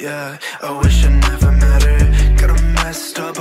yeah I wish I never met her. Got a messed up